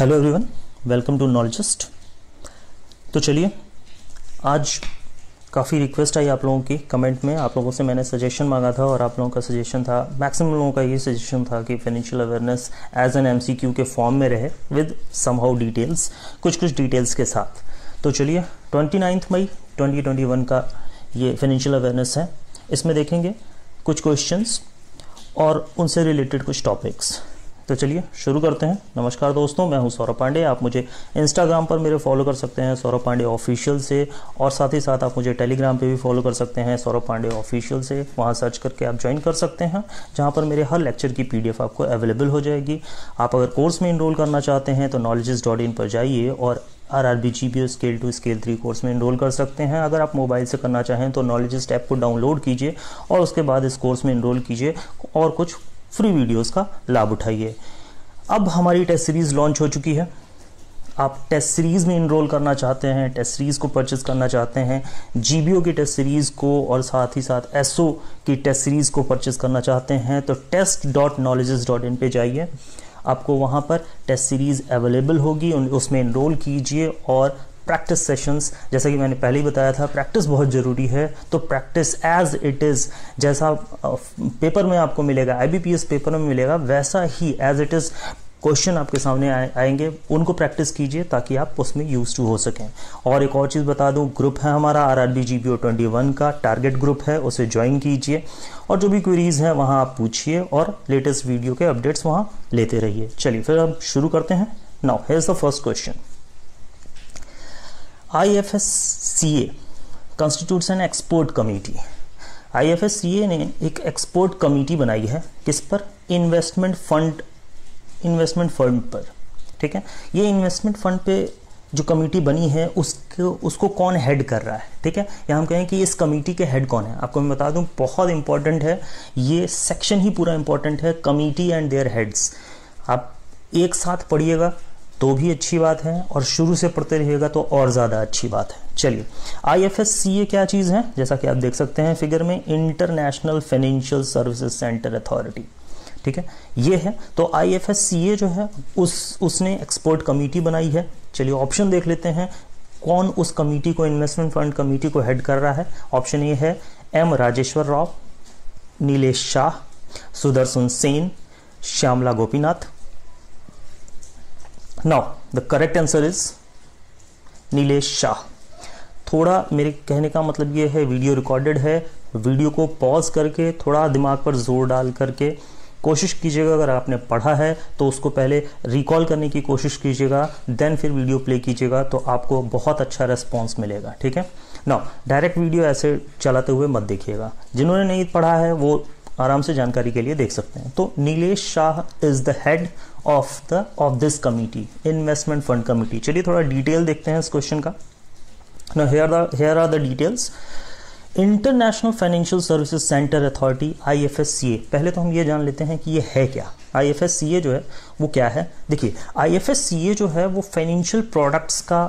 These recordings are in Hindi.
Hello everyone welcome to Knowledgist तो चलिए, आज काफ़ी रिक्वेस्ट आई आप लोगों की कमेंट में। आप लोगों से मैंने सजेशन मांगा था और आप लोगों का सजेशन था मैक्सिमम लोगों का ये सजेशन था कि financial awareness as an MCQ के फॉर्म में रहे विद समहाउ डिटेल्स कुछ कुछ डिटेल्स के साथ। तो चलिए ट्वेंटी मई 2021 का ये फाइनेंशियल अवेयरनेस है। इसमें देखेंगे कुछ क्वेश्चंस और उनसे रिलेटेड कुछ टॉपिक्स तो चलिए शुरू करते हैं। नमस्कार दोस्तों, मैं हूँ सौरभ पांडे। आप मुझे इंस्टाग्राम पर मेरे फॉलो कर सकते हैं, सौरभ पांडे ऑफिशियल से, और साथ ही साथ आप मुझे टेलीग्राम पे भी फॉलो कर सकते हैं, सौरभ पांडे ऑफिशियल से। वहाँ सर्च करके आप ज्वाइन कर सकते हैं, जहाँ पर मेरे हर लेक्चर की पीडीएफ आपको अवेलेबल हो जाएगी। आप अगर कोर्स में इनरोल करना चाहते हैं तो नॉलेजेस पर जाइए, और R R B G B scale two scale three course में इनरोल कर सकते हैं। अगर आप मोबाइल से करना चाहें तो नॉलेज ऐप को डाउनलोड कीजिए, और उसके बाद इस कोर्स में इनरोल कीजिए, और कुछ फ्री वीडियोस का लाभ उठाइए। अब हमारी टेस्ट सीरीज़ लॉन्च हो चुकी है। आप टेस्ट सीरीज़ में इनरोल करना चाहते हैं टेस्ट सीरीज़ को परचेज करना चाहते हैं जीबीओ की टेस्ट सीरीज़ को और साथ ही साथ एसओ की टेस्ट सीरीज़ को परचेज करना चाहते हैं तो test dot Knowledges dot in पर जाइए। आपको वहाँ पर टेस्ट सीरीज़ अवेलेबल होगी उसमें इनरोल कीजिए और प्रैक्टिस सेशंस जैसा कि मैंने पहले ही बताया था प्रैक्टिस बहुत ज़रूरी है। तो प्रैक्टिस एज इट इज़ जैसा पेपर में आपको मिलेगा आईबीपीएस पेपर में मिलेगा, वैसा ही एज इट इज़ क्वेश्चन आपके सामने आएँगे। उनको प्रैक्टिस कीजिए ताकि आप उसमें यूज़ टू हो सकें। और एक और चीज़ बता दूँ ग्रुप है हमारा R R B G O twenty one का टारगेट ग्रुप है, उसे ज्वाइन कीजिए। और जो भी क्वेरीज हैं, वहाँ आप पूछिए और लेटेस्ट वीडियो के अपडेट्स वहाँ लेते रहिए। चलिए, फिर हम शुरू करते हैं। Now here's the first question I F S C A constitutes an export committee I F S C A ने एक एक्सपोर्ट कमेटी बनाई है, किस पर? इन्वेस्टमेंट फंड इन्वेस्टमेंट फंड पर, ठीक है? ये इन्वेस्टमेंट फंड पे जो कमेटी बनी है, उसको उसको कौन हेड कर रहा है, ठीक है? या हम कहें कि इस कमेटी के हेड कौन है? आपको मैं बता दूँ, बहुत इंपॉर्टेंट है, ये सेक्शन ही पूरा इंपॉर्टेंट है कमेटी एंड देयर हेड्स आप एक साथ पढ़िएगा तो भी अच्छी बात है और शुरू से पढ़ते रहिएगा तो और ज़्यादा अच्छी बात है। चलिए आई एफ़ एस सी ए क्या चीज़ है? जैसा कि आप देख सकते हैं फिगर में international financial services centre authority ठीक है? ये है तो आई एफ़ एस सी ए जो है, उस, उसने एक्सपोर्ट कमेटी बनाई है। चलिए ऑप्शन देख लेते हैं। कौन उस कमेटी को इन्वेस्टमेंट फंड कमेटी को हेड कर रहा है? ऑप्शन ए है M Rajeshwar Rao, Nilesh Shah, Sudarshan Sen, Shyamala Gopinath now the correct answer is Nilesh Shah थोड़ा मेरे कहने का मतलब ये है वीडियो रिकॉर्डेड है। वीडियो को पॉज करके, थोड़ा दिमाग पर ज़ोर डाल करके कोशिश कीजिएगा, अगर आपने पढ़ा है तो उसको पहले रिकॉल करने की कोशिश कीजिएगा देन फिर वीडियो प्ले कीजिएगा तो आपको बहुत अच्छा रेस्पॉन्स मिलेगा, ठीक है? ना डायरेक्ट वीडियो ऐसे चलाते हुए मत देखिएगा। जिन्होंने नहीं पढ़ा है, वो आराम से जानकारी के लिए देख सकते हैं। तो Nilesh Shah is the head of the of this committee investment fund committee चलिए थोड़ा डिटेल देखते हैं इस क्वेश्चन का। Now here are the details international financial services centre authority I F S C A पहले तो हम ये जान लेते हैं कि ये है क्या। आई एफ़ एस सी ए जो है, वो क्या है? देखिए आई एफ़ एस सी ए जो है, वो फाइनेंशियल प्रोडक्ट्स का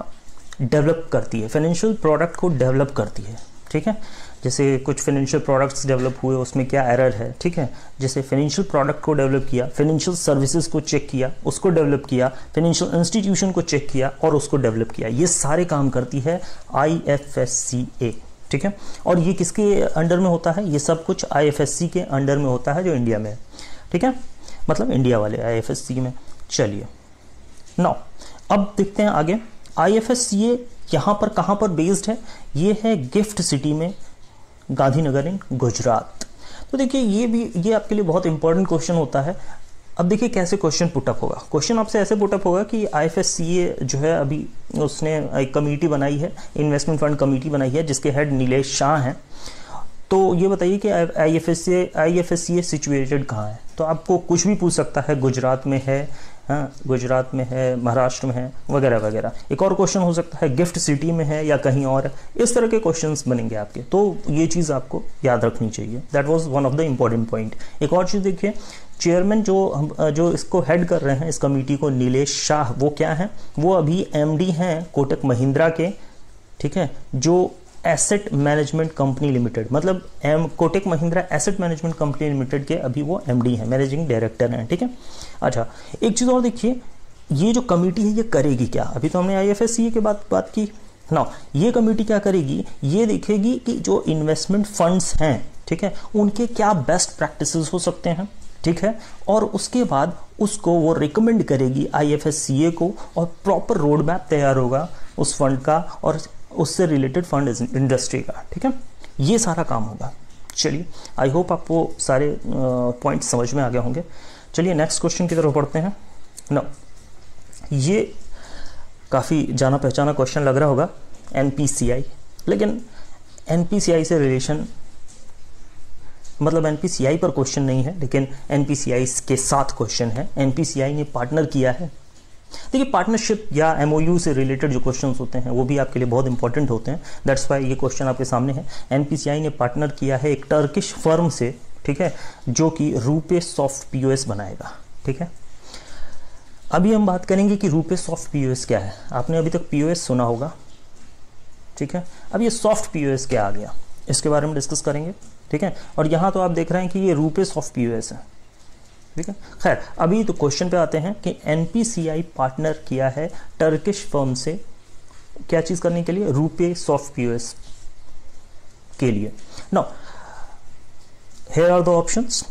डेवलप करती है। फाइनेंशियल प्रोडक्ट को डेवलप करती है। ठीक है? जैसे कुछ फाइनेंशियल प्रोडक्ट्स डेवलप हुए, उसमें क्या एरर है, ठीक है? जैसे फाइनेंशियल प्रोडक्ट को डेवलप किया फाइनेंशियल सर्विसेज़ को चेक किया, उसको डेवलप किया फाइनेंशियल इंस्टीट्यूशन को चेक किया और उसको डेवलप किया। ये सारे काम करती है आई एफ़ एस सी ए ठीक है? और ये किसके अंडर में होता है? ये सब कुछ आईएफएससी के अंडर में होता है जो इंडिया में है, ठीक है? मतलब इंडिया वाले आईएफएससी में। चलिए नौ अब देखते हैं आगे। आईएफएससी यहाँ पर कहाँ पर बेस्ड है? ये है गिफ्ट सिटी में गांधीनगर इन गुजरात। तो देखिए, ये भी, ये आपके लिए बहुत इंपॉर्टेंट क्वेश्चन होता है। अब देखिए, कैसे क्वेश्चन पुटअप होगा? क्वेश्चन आपसे ऐसे पुटअप होगा कि आईएफएससीए जो है अभी उसने एक कमेटी बनाई है इन्वेस्टमेंट फंड कमेटी बनाई है, जिसके हेड नीलेश शाह हैं। तो ये बताइए कि I F S C I F S C situated कहाँ है? तो आपको कुछ भी पूछ सकता है, गुजरात में है हाँ गुजरात में है, महाराष्ट्र में है, वगैरह वगैरह। एक और क्वेश्चन हो सकता है गिफ्ट सिटी में है या कहीं और। इस तरह के क्वेश्चंस बनेंगे आपके। तो ये चीज़ आपको याद रखनी चाहिए। That was one of the important point एक और चीज़ देखिए चेयरमैन जो हम, जो इसको हेड कर रहे हैं, इस कमेटी को, नीलेश शाह, वो क्या है? वो अभी एमडी हैं, कोटक महिंद्रा के, ठीक है? जो एसेट मैनेजमेंट कंपनी लिमिटेड मतलब M Kotak Mahindra asset management company limited के अभी वो एमडी हैं, मैनेजिंग डायरेक्टर हैं, ठीक है? अच्छा एक चीज़ और देखिए, ये जो कमेटी है, ये करेगी क्या? अभी तो हमने आई के बात बात की। ना ये कमेटी क्या करेगी? ये देखेगी कि जो इन्वेस्टमेंट फंड्स हैं, ठीक है, उनके क्या बेस्ट प्रैक्टिसेस हो सकते हैं, ठीक है? और उसके बाद उसको वो रिकमेंड करेगी आई को और प्रॉपर रोड मैप तैयार होगा उस फंड का और उससे रिलेटेड फंड इंडस्ट्री का, ठीक है? ये सारा काम होगा। चलिए आई होप आप वो सारे पॉइंट समझ में आ गए होंगे। चलिए नेक्स्ट क्वेश्चन की तरफ़ बढ़ते हैं। ना ये काफ़ी जाना पहचाना क्वेश्चन लग रहा होगा एनपीसीआई लेकिन एनपीसीआई से रिलेशन मतलब एनपीसीआई पर क्वेश्चन नहीं है, लेकिन एनपीसीआई के साथ क्वेश्चन है। एनपीसीआई ने पार्टनर किया है। देखिए पार्टनरशिप या एमओयू से रिलेटेड जो क्वेश्चंस होते हैं, वो भी आपके लिए बहुत इंपॉर्टेंट होते हैं। दैट्स वाई ये क्वेश्चन आपके सामने है। एनपीसीआई ने पार्टनर किया है एक टर्किश फर्म से, ठीक है, जो कि रूपे सॉफ्ट पीओएस बनाएगा, ठीक है? अभी हम बात करेंगे कि रूपे सॉफ्ट पीओएस क्या है। आपने अभी तक पीओएस सुना होगा, ठीक है? अब ये सॉफ्ट पीओएस क्या आ गया? इसके बारे में डिस्कस करेंगे, ठीक है? और यहाँ तो आप देख रहे हैं कि ये रूपे सॉफ्ट पीओएस है। ठीक है? खैर, अभी तो क्वेश्चन पे आते हैं कि एनपीसीआई पार्टनर किया है टर्किश फर्म से क्या चीज़ करने के लिए? रूपे सॉफ्ट पीओएस के लिए। Now here are the options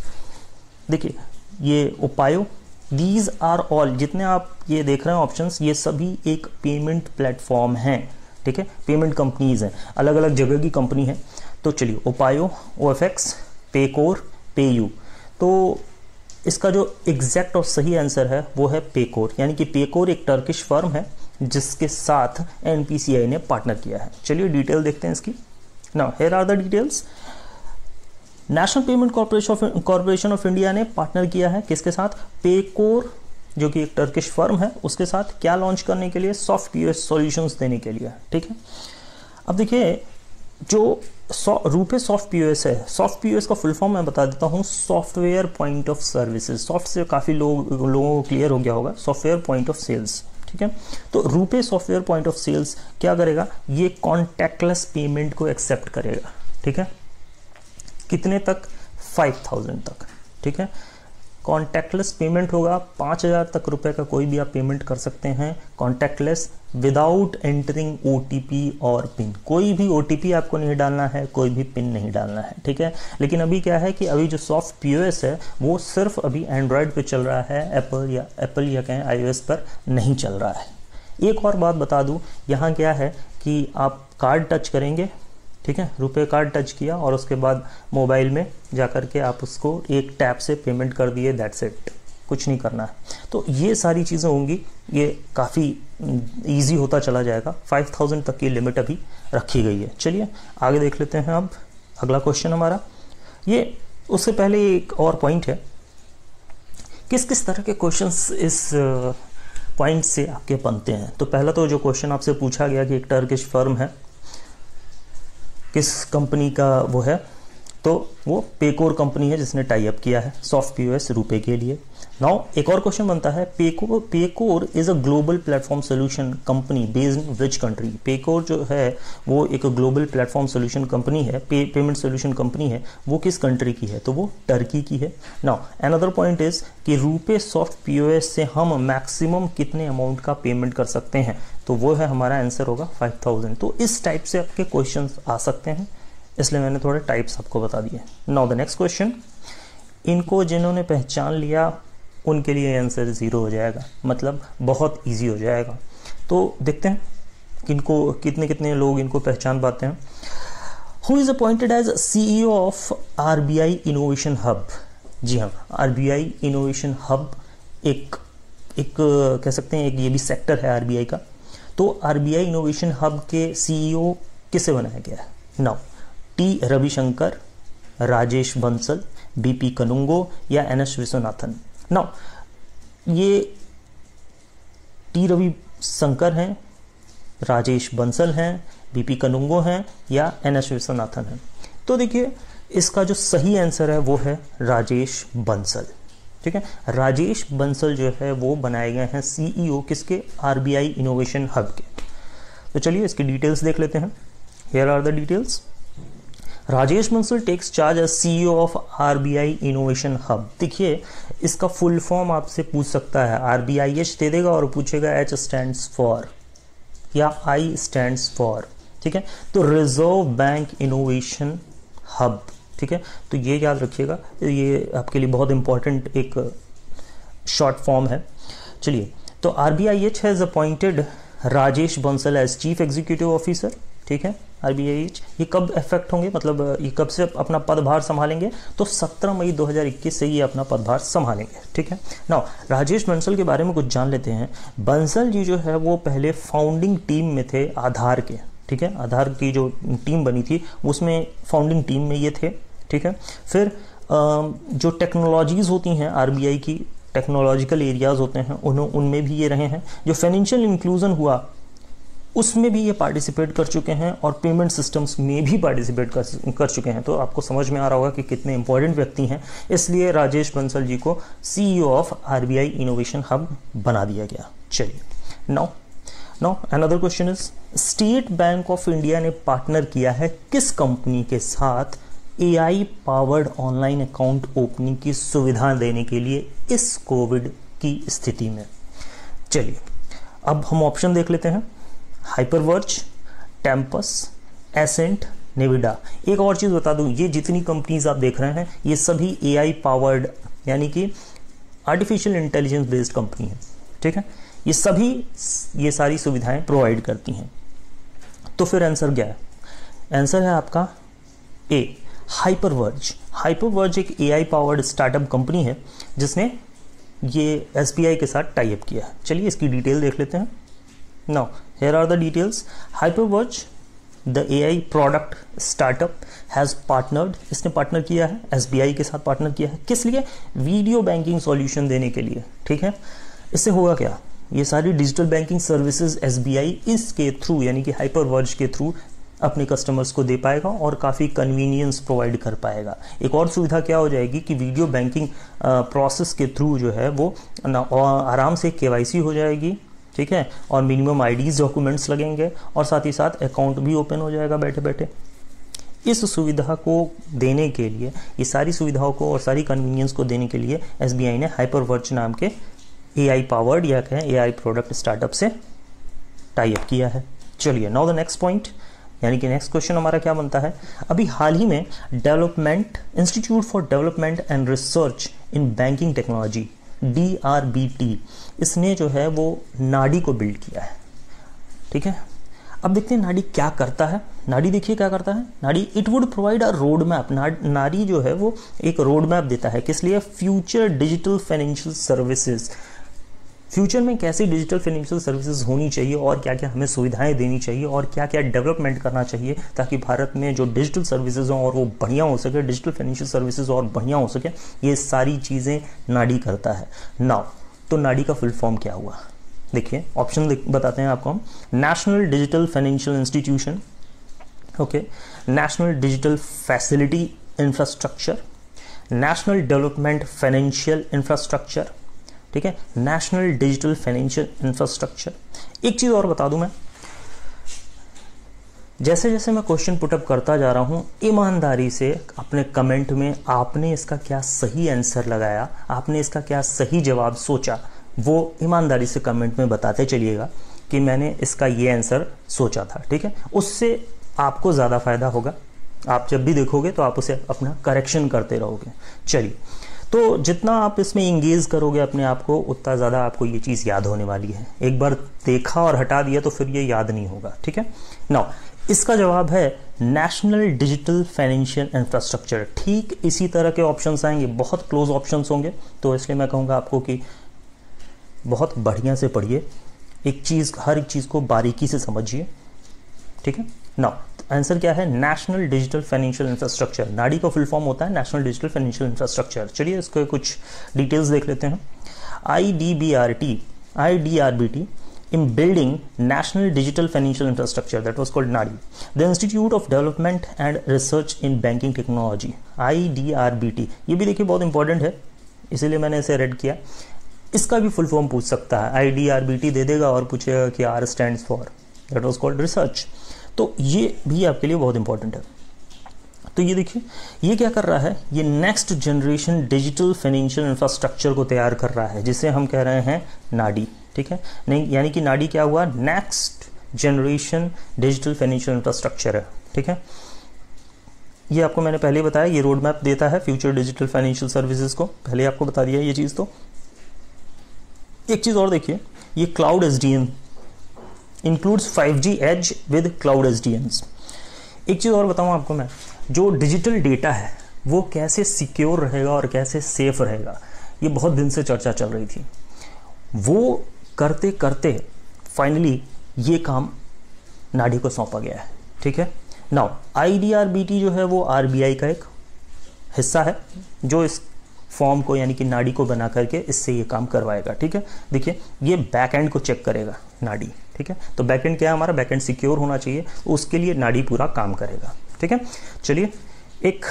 देखिए, ये उपायों दीज आर ऑल जितने आप ये देख रहे हैं ऑप्शंस ये सभी एक पेमेंट प्लेटफॉर्म हैं। ठीक है? पेमेंट कंपनीज़ हैं। अलग अलग जगह की कंपनी है। तो चलिए, उपायो ओ एफ़ एक्स पेकोर पे यू तो इसका जो एग्जैक्ट और सही आंसर है, वो है पेकोर यानी कि पेकोर एक टर्किश फर्म है, जिसके साथ एनपीसीआई ने पार्टनर किया है। चलिए डिटेल देखते हैं इसकी। Now here are the details national payment corporation of corporation of India ने पार्टनर किया है किसके साथ? पेकोर जो कि एक टर्किश फर्म है, उसके साथ क्या लॉन्च करने के लिए? सॉफ्टवेयर सॉल्यूशंस देने के लिए, ठीक है? अब देखिए, जो रूपे सॉफ्ट पीओएस है। सॉफ्ट पीओएस का फुल फॉर्म मैं बता देता हूँ। Software point of services soft से काफ़ी लोग, लोगों को क्लियर हो गया होगा। सॉफ्टवेयर पॉइंट ऑफ़ सेल्स ठीक है? तो RuPay software point of sales क्या करेगा? ये कॉन्टैक्टलेस पेमेंट को एक्सेप्ट करेगा। ठीक है? कितने तक? फाइव थाउज़ेंड तक। ठीक है? कॉन्टैक्टलेस पेमेंट होगा। पाँच हज़ार तक रुपए का कोई भी आप पेमेंट कर सकते हैं। कॉन्टैक्टलेस विदाउट एंटरिंग ओ और पिन कोई भी ओटीपी आपको नहीं डालना है, कोई भी पिन नहीं डालना है, ठीक है? लेकिन अभी क्या है कि अभी जो सॉफ्ट पीओएस है, वो सिर्फ़ अभी एंड्रॉयड पे चल रहा है एप्पल या एप्पल या कहें आईओएस पर नहीं चल रहा है। एक और बात बता दूँ, यहाँ क्या है कि आप कार्ड टच करेंगे, ठीक है? रुपए कार्ड टच किया और उसके बाद मोबाइल में जा कर के आप उसको एक टैप से पेमेंट कर दिए दैट्स इट कुछ नहीं करना है। तो ये सारी चीज़ें होंगी, ये काफ़ी ईजी होता चला जाएगा। 5000 तक की लिमिट अभी रखी गई है। चलिए, आगे देख लेते हैं अब अगला क्वेश्चन हमारा। ये, उससे पहले एक और पॉइंट है। किस किस तरह के क्वेश्चंस इस पॉइंट से आपके बनते हैं? तो पहला तो जो क्वेश्चन आपसे पूछा गया कि एक टर्किश फर्म है। किस कंपनी का वो है? तो वो पेकोर कंपनी है जिसने टाई अप किया है। सॉफ्ट पीओएस रुपए के लिए। नाउ एक और क्वेश्चन बनता है PayCore PayCore is a global platform solution company based in which country PayCore जो है वो एक ग्लोबल प्लेटफॉर्म सोल्यूशन कंपनी है पे, पेमेंट सोल्यूशन कंपनी है वो किस कंट्री की है? तो वो टर्की की है। नाउ अनदर पॉइंट इज़ कि रुपे सॉफ्ट पीओएस से हम मैक्सिमम कितने अमाउंट का पेमेंट कर सकते हैं? तो वो है हमारा आंसर होगा फाइव थाउज़ेंड तो इस टाइप से आपके क्वेश्चन आ सकते हैं इसलिए मैंने थोड़े टाइप्स आपको बता दिए। नाउ द नेक्स्ट क्वेश्चन इनको जिन्होंने पहचान लिया उनके लिए आंसर ज़ीरो हो जाएगा। मतलब बहुत इजी हो जाएगा। तो देखते हैं किनको, कितने कितने लोग इनको पहचान पाते हैं। Who is appointed as CEO of R B I innovation hub जी हाँ R B I innovation hub एक एक, कह सकते हैं, एक ये भी सेक्टर है आर बी आई का। तो R B I innovation hub के सीईओ किसे बनाया गया है? Now T Ravishankar Rajesh Bansal BP Kanungo या एन एस विश्वनाथन नाउ ये टी रवि शंकर हैं, राजेश बंसल हैं, बीपी कनुंगो हैं, या एन एस विश्वनाथन हैं। तो देखिए, इसका जो सही आंसर है वो है राजेश बंसल। ठीक है? राजेश बंसल जो है, वो बनाए गए हैं सीईओ किसके? आरबीआई इनोवेशन हब के। तो चलिए इसकी डिटेल्स देख लेते हैं। Here are the details Rajesh Bansal takes charge as CEO of RBI innovation hub देखिए, इसका फुल फॉर्म आपसे पूछ सकता है। आरबीआई एच दे देगा और पूछेगा एच स्टैंड फॉर या आई स्टैंड फॉर ठीक है? तो रिज़र्व बैंक इनोवेशन हब ठीक है? तो ये याद रखिएगा, ये आपके लिए बहुत इंपॉर्टेंट एक शॉर्ट फॉर्म है। चलिए तो RBI H has appointed Rajesh Bansal as chief executive officer ठीक है? आरबीआई, ये कब इफ़ेक्ट होंगे? मतलब ये कब से अपना पदभार संभालेंगे? तो 17 मई 2021 से ये अपना पदभार संभालेंगे, ठीक है? ना राजेश बंसल के बारे में कुछ जान लेते हैं। बंसल जी जो है, वो पहले फाउंडिंग टीम में थे आधार के, ठीक है? आधार की जो टीम बनी थी, उसमें फाउंडिंग टीम में ये थे, ठीक है? फिर जो टेक्नोलॉजीज़ होती हैं आरबीआई की टेक्नोलॉजिकल एरियाज़ होते हैं, उन्हों, उनमें भी ये रहे हैं। जो फाइनेंशियल इंक्लूजन हुआ उसमें भी ये पार्टिसिपेट कर चुके हैं और पेमेंट सिस्टम्स में भी पार्टिसिपेट कर कर चुके हैं। तो आपको समझ में आ रहा होगा कि कितने इंपॉर्टेंट व्यक्ति हैं। इसलिए राजेश बंसल जी को CEO of RBI innovation hub बना दिया गया। चलिए now now another question is State Bank of India ने पार्टनर किया है किस कंपनी के साथ AI powered online account opening की सुविधा देने के लिए इस कोविड की स्थिति में? चलिए, अब हम ऑप्शन देख लेते हैं। हाइपरवर्च टेम्पस एसेंट नेविडा एक और चीज़ बता दूँ, ये जितनी कंपनीज़ आप देख रहे हैं, ये सभी एआई पावर्ड यानी कि आर्टिफिशियल इंटेलिजेंस बेस्ड कंपनी है, ठीक है? ये सभी ये सारी सुविधाएँ प्रोवाइड करती हैं। तो फिर आंसर क्या है? आंसर है आपका ए हाइपरवर्ज हाइपरवर्ज एक एआई पावर्ड स्टार्टअप कंपनी है, जिसने ये एस के साथ टाइप किया है। चलिए इसकी डिटेल देख लेते हैं। Now here are the details HyperVerge the A product startup has partnered इसने पार्टनर किया है एसबीआई के साथ पार्टनर किया है। किस लिए? वीडियो बैंकिंग सॉल्यूशन देने के लिए, ठीक है? इससे होगा क्या? ये सारी डिजिटल बैंकिंग सर्विसेज़ एसबीआई इसके थ्रू यानी कि हाइपरवर्ज के थ्रू अपने कस्टमर्स को दे पाएगा और काफ़ी कन्वीनियंस प्रोवाइड कर पाएगा। एक और सुविधा क्या हो जाएगी कि वीडियो बैंकिंग प्रोसेस के थ्रू जो है वो आराम से के हो जाएगी। ठीक है? और मिनिमम आईडीज डॉक्यूमेंट्स लगेंगे और साथ ही साथ अकाउंट भी ओपन हो जाएगा बैठे बैठे इस सुविधा को देने के लिए, ये सारी सुविधाओं को और सारी कन्वीनियंस को देने के लिए एसबीआई ने हाइपर वर्च नाम के ए आई पावर्ड या कहें ए आई प्रोडक्ट स्टार्टअप से टाइप किया है। चलिए नाउ द नेक्स्ट पॉइंट यानी कि नेक्स्ट क्वेश्चन हमारा क्या बनता है? अभी हाल ही में development institute for development and research in banking technology D R B T इसने जो है वो नाडी को बिल्ड किया है। ठीक है? अब देखते हैं नाडी क्या करता है। नाडी देखिए क्या करता है। NADI it would provide a road map NADI जो है वो एक रोड मैप देता है। किस लिए? Future digital financial services future में कैसी डिजिटल फाइनेंशियल सर्विसेज़ होनी चाहिए और क्या क्या हमें सुविधाएँ देनी चाहिए और क्या क्या डेवलपमेंट करना चाहिए ताकि भारत में जो डिजिटल सर्विसेज़ हों और वो बढ़िया हो सके डिजिटल फाइनेंशियल सर्विसेज़ और बढ़िया हो सके, ये सारी चीज़ें नाडी करता है। नाउ तो नाडी का फुल फॉर्म क्या हुआ? देखिए ऑप्शन बताते हैं आपको हम। National digital financial institution okay national digital facility infrastructure national development financial infrastructure ठीक है? नेशनल डिजिटल फाइनेंशियल इंफ्रास्ट्रक्चर एक चीज़ और बता दूँ मैं। जैसे जैसे मैं क्वेश्चन पुटअप करता जा रहा हूँ, ईमानदारी से अपने कमेंट में आपने इसका क्या सही आंसर लगाया, आपने इसका क्या सही जवाब सोचा, वो ईमानदारी से कमेंट में बताते चलिएगा कि मैंने इसका ये आंसर सोचा था, ठीक है? उससे आपको ज़्यादा फ़ायदा होगा। आप जब भी देखोगे तो आप उसे अपना करेक्शन करते रहोगे। चलिए तो जितना आप इसमें इंगेज करोगे अपने आप को, उतना ज़्यादा आपको ये चीज़ याद होने वाली है। एक बार देखा और हटा दिया तो फिर ये याद नहीं होगा, ठीक है? नाउ इसका जवाब है नेशनल डिजिटल फाइनेंशियल इंफ्रास्ट्रक्चर ठीक इसी तरह के ऑप्शंस आएँगे, बहुत क्लोज ऑप्शंस होंगे। तो इसलिए मैं कहूँगा आपको कि बहुत बढ़िया से पढ़िए। एक चीज़, हर एक चीज़ को बारीकी से समझिए, ठीक है? नाउ आंसर क्या है? नेशनल डिजिटल फाइनेंशियल इंफ्रास्ट्रक्चर नाडी का फुल फॉर्म होता है नेशनल डिजिटल फाइनेंशियल इंफ्रास्ट्रक्चर चलिए इसके कुछ डिटेल्स देख लेते हैं। I D B R T I D R B T in building national digital financial infrastructure. That was called NADI. The Institute of Development and Research in Banking Technology. IDRBT ये भी देखिए बहुत इंपॉर्टेंट है, इसीलिए मैंने इसे रेड किया। इसका भी फुल फॉर्म पूछ सकता है। I D R B T दे देगा और पूछेगा कि R stand for that was called research तो ये भी आपके लिए बहुत इंपॉर्टेंट है। तो ये देखिए, ये क्या कर रहा है? ये next generation digital financial infrastructure को तैयार कर रहा है, जिसे हम कह रहे हैं नाडी, ठीक है? नहीं, यानी कि नाडी क्या हुआ? Next generation digital financial infrastructure है, ठीक है? ये आपको मैंने पहले बताया, ये रोड मैप देता है फ्यूचर डिजिटल फाइनेंशियल सर्विसेज़ को। पहले आपको बता दिया ये चीज़ तो। एक चीज़ और देखिए, ये cloud S includes five G edge with cloud S D Ms एक चीज़ और बताऊँ आपको मैं, जो डिजिटल डेटा है, वो कैसे सिक्योर रहेगा और कैसे सेफ़ रहेगा, ये बहुत दिन से चर्चा चल रही थी। वो करते करते फाइनली ये काम नाडी को सौंपा गया है, ठीक है? नाउ आईडीआरबीटी जो है वो आरबीआई का एक हिस्सा है, जो इस फॉर्म को यानी कि नाड़ी को बना करके इससे ये काम करवाएगा, ठीक है? देखिए, ये बैक एंड को चेक करेगा नाड़ी। ठीक है? तो बैक एंड क्या है हमारा? बैक एंड सिक्योर होना चाहिए। उसके लिए नाड़ी पूरा काम करेगा। ठीक है? चलिए, एक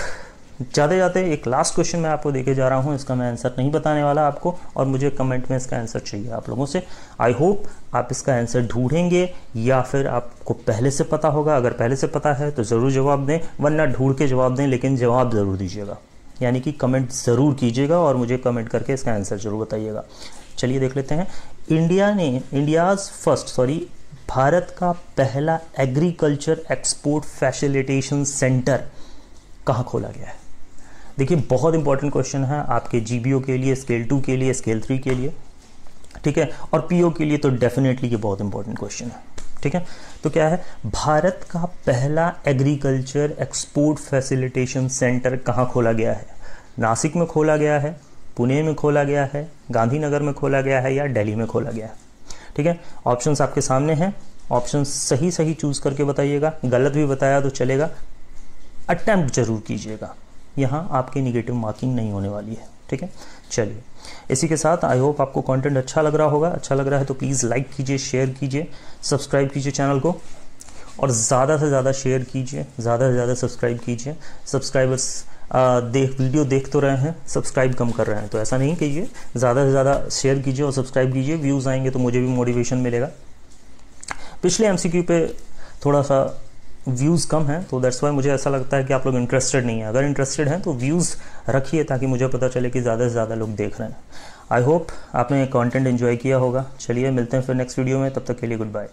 जाते जाते एक लास्ट क्वेश्चन मैं आपको देके जा रहा हूँ। इसका मैं आंसर नहीं बताने वाला आपको, और मुझे कमेंट में इसका आंसर चाहिए आप लोगों से। आई होप आप इसका आंसर ढूंढेंगे, या फिर आपको पहले से पता होगा। अगर पहले से पता है तो ज़रूर जवाब दें, वरना ढूंढ के जवाब दें, लेकिन जवाब ज़रूर दीजिएगा। यानी कि कमेंट ज़रूर कीजिएगा, और मुझे कमेंट करके इसका आंसर ज़रूर बताइएगा। चलिए देख लेते हैं। इंडिया ने, इंडियाज़ फ़र्स्ट सॉरी भारत का पहला एग्रीकल्चर एक्सपोर्ट फैसिलिटेशन सेंटर कहाँ खोला गया है? देखिए, बहुत इंपॉर्टेंट क्वेश्चन है आपके जीबीओ के लिए स्केल टू के लिए स्केल थ्री के लिए, ठीक है? और पीओ के लिए तो डेफिनेटली ये बहुत इंपॉर्टेंट क्वेश्चन है, ठीक है? तो क्या है? भारत का पहला एग्रीकल्चर एक्सपोर्ट फैसिलिटेशन सेंटर कहाँ खोला गया है? नासिक में खोला गया है पुणे में खोला गया है, गांधीनगर में खोला गया है या दिल्ली में खोला गया है। ठीक है? ऑप्शंस आपके सामने हैं। ऑप्शन सही सही चूज़ करके बताइएगा। गलत भी बताया तो चलेगा। अटेम्प्ट ज़रूर कीजिएगा। यहाँ आपकी निगेटिव मार्किंग नहीं होने वाली है। ठीक है? चलिए। इसी के साथ आई होप आपको कंटेंट अच्छा लग रहा होगा। अच्छा लग रहा है तो प्लीज़ लाइक कीजिए शेयर कीजिए सब्सक्राइब कीजिए चैनल को। और ज़्यादा से ज़्यादा शेयर कीजिए, ज़्यादा से ज़्यादा सब्सक्राइब कीजिए। सब्सक्राइबर्स देख, वीडियो देख तो रहे हैं सब्सक्राइब कम कर रहे हैं। तो ऐसा नहीं कीजिए ज़्यादा से ज़्यादा शेयर कीजिए और सब्सक्राइब कीजिए व्यूज़ आएँगे तो मुझे भी मोटिवेशन मिलेगा। पिछले एमसीक्यू पे थोड़ा सा व्यूज़ कम हैं तो दैट्स वाई मुझे ऐसा लगता है कि आप लोग इंटरेस्टेड नहीं है। अगर इंटरेस्टेड हैं तो व्यूज़ रखिए ताकि मुझे पता चले कि ज़्यादा से ज़्यादा लोग देख रहे हैं। आई होप आपने कंटेंट एंजॉय किया होगा। चलिए, मिलते हैं फिर नेक्स्ट वीडियो में, तब तक के लिए गुड बाय